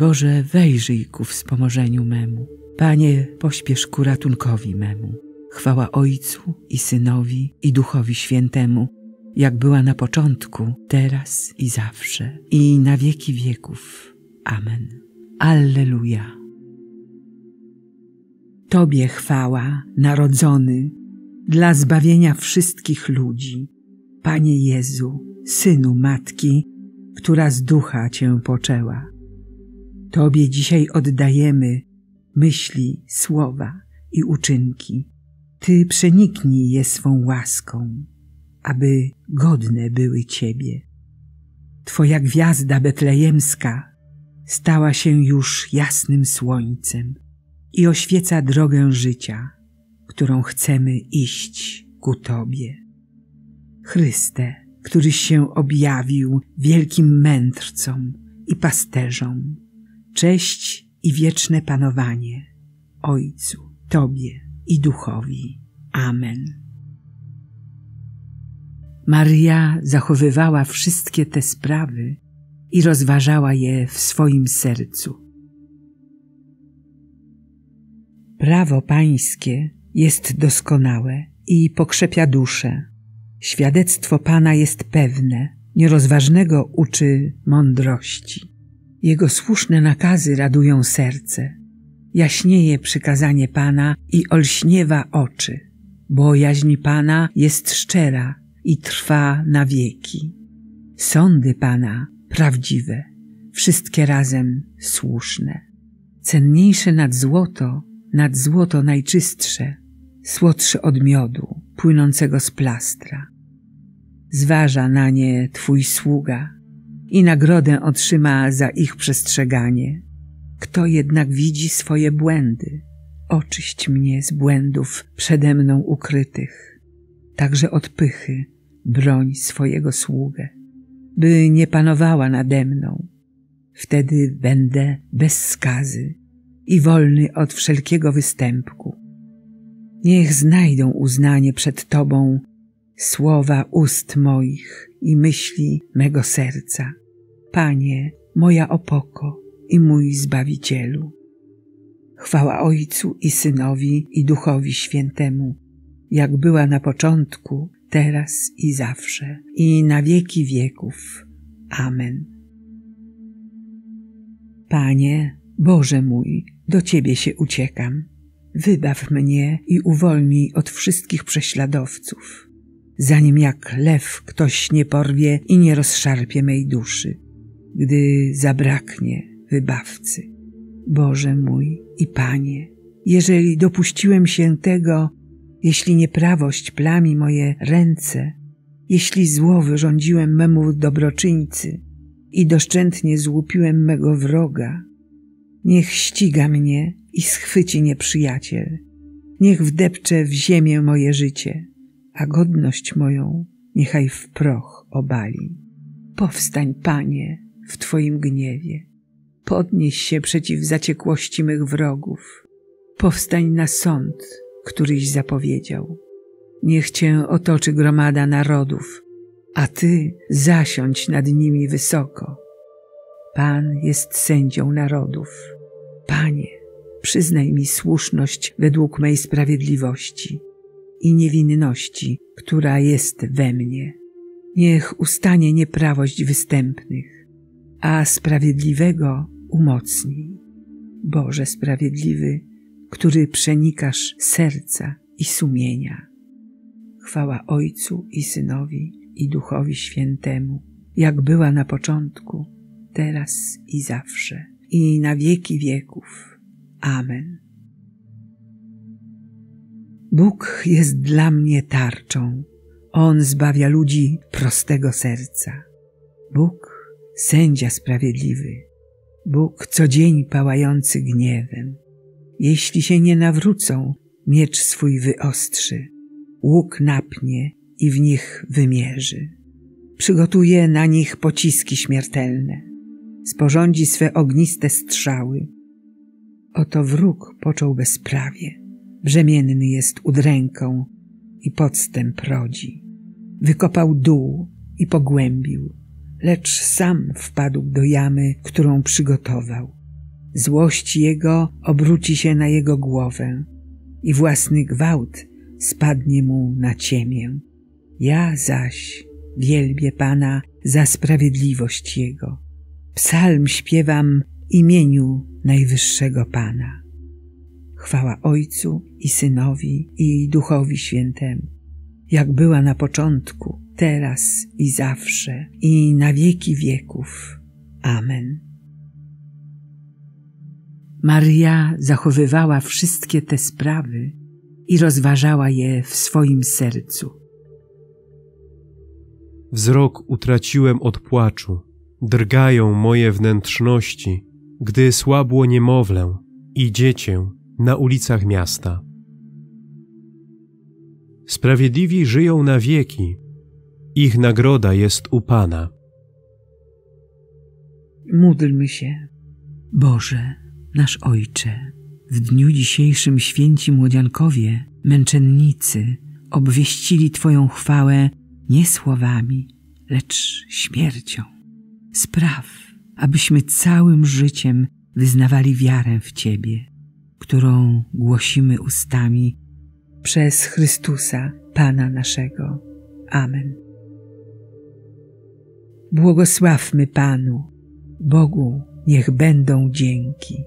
Boże, wejrzyj ku wspomożeniu memu. Panie, pośpiesz ku ratunkowi memu. Chwała Ojcu i Synowi i Duchowi Świętemu, jak była na początku, teraz i zawsze, i na wieki wieków. Amen. Alleluja. Tobie chwała, narodzony, dla zbawienia wszystkich ludzi. Panie Jezu, Synu Matki, która z ducha Cię poczęła. Tobie dzisiaj oddajemy myśli, słowa i uczynki. Ty przeniknij je swą łaską, aby godne były Ciebie. Twoja gwiazda betlejemska stała się już jasnym słońcem i oświeca drogę życia, którą chcemy iść ku Tobie. Chryste, któryś się objawił wielkim mędrcom i pasterzom, cześć i wieczne panowanie Ojcu, Tobie i Duchowi. Amen. Maria zachowywała wszystkie te sprawy i rozważała je w swoim sercu. Prawo pańskie jest doskonałe i pokrzepia duszę. Świadectwo Pana jest pewne, nierozważnego uczy mądrości. Jego słuszne nakazy radują serce. Jaśnieje przykazanie Pana i olśniewa oczy. Bojaźń Pana jest szczera i trwa na wieki. Sądy Pana prawdziwe, wszystkie razem słuszne. Cenniejsze nad złoto, nad złoto najczystsze, słodsze od miodu płynącego z plastra. Zważa na nie Twój sługa i nagrodę otrzyma za ich przestrzeganie. Kto jednak widzi swoje błędy, oczyść mnie z błędów przede mną ukrytych, także od pychy broń swojego sługę, by nie panowała nade mną. Wtedy będę bez skazy i wolny od wszelkiego występku. Niech znajdą uznanie przed Tobą słowa ust moich i myśli mego serca. Panie, moja opoko i mój Zbawicielu. Chwała Ojcu i Synowi i Duchowi Świętemu, jak była na początku, teraz i zawsze, i na wieki wieków. Amen. Panie, Boże mój, do Ciebie się uciekam. Wybaw mnie i uwolnij od wszystkich prześladowców, zanim jak lew ktoś nie porwie i nie rozszarpie mej duszy, gdy zabraknie wybawcy. Boże mój i Panie, jeżeli dopuściłem się tego, jeśli nieprawość plami moje ręce, jeśli zło wyrządziłem memu dobroczyńcy i doszczętnie złupiłem mego wroga, niech ściga mnie i schwyci nieprzyjaciel. Niech wdepcze w ziemię moje życie, a godność moją niechaj w proch obali. Powstań, Panie, w Twoim gniewie. Podnieś się przeciw zaciekłości mych wrogów. Powstań na sąd, któryś zapowiedział. Niech Cię otoczy gromada narodów, a Ty zasiądź nad nimi wysoko. Pan jest sędzią narodów. Panie, przyznaj mi słuszność według mej sprawiedliwości i niewinności, która jest we mnie. Niech ustanie nieprawość występnych, a sprawiedliwego umocnij. Boże sprawiedliwy, który przenikasz serca i sumienia. Chwała Ojcu i Synowi i Duchowi Świętemu, jak była na początku, teraz i zawsze, i na wieki wieków. Amen. Bóg jest dla mnie tarczą. On zbawia ludzi prostego serca. Bóg, sędzia sprawiedliwy. Bóg co dzień pałający gniewem. Jeśli się nie nawrócą, miecz swój wyostrzy, łuk napnie i w nich wymierzy. Przygotuje na nich pociski śmiertelne, sporządzi swe ogniste strzały. Oto wróg począł bezprawie, brzemienny jest udręką i podstęp rodzi. Wykopał dół i pogłębił, lecz sam wpadł do jamy, którą przygotował Złość jego obróci się na jego głowę i własny gwałt spadnie mu na ciemię. Ja zaś wielbię Pana za sprawiedliwość Jego. Psalm śpiewam imieniu Najwyższego Pana. Chwała Ojcu i Synowi i Duchowi Świętemu, jak była na początku, teraz i zawsze, i na wieki wieków. Amen. Maria zachowywała wszystkie te sprawy i rozważała je w swoim sercu. Wzrok utraciłem od płaczu, drgają moje wnętrzności, gdy słabło niemowlę i dziecię na ulicach miasta. Sprawiedliwi żyją na wieki, ich nagroda jest u Pana. Módlmy się. Boże, nasz Ojcze, w dniu dzisiejszym święci młodziankowie, męczennicy, obwieścili Twoją chwałę nie słowami, lecz śmiercią. Spraw, abyśmy całym życiem wyznawali wiarę w Ciebie, którą głosimy ustami przez Chrystusa, Pana naszego. Amen. Błogosławmy Panu, Bogu niech będą dzięki.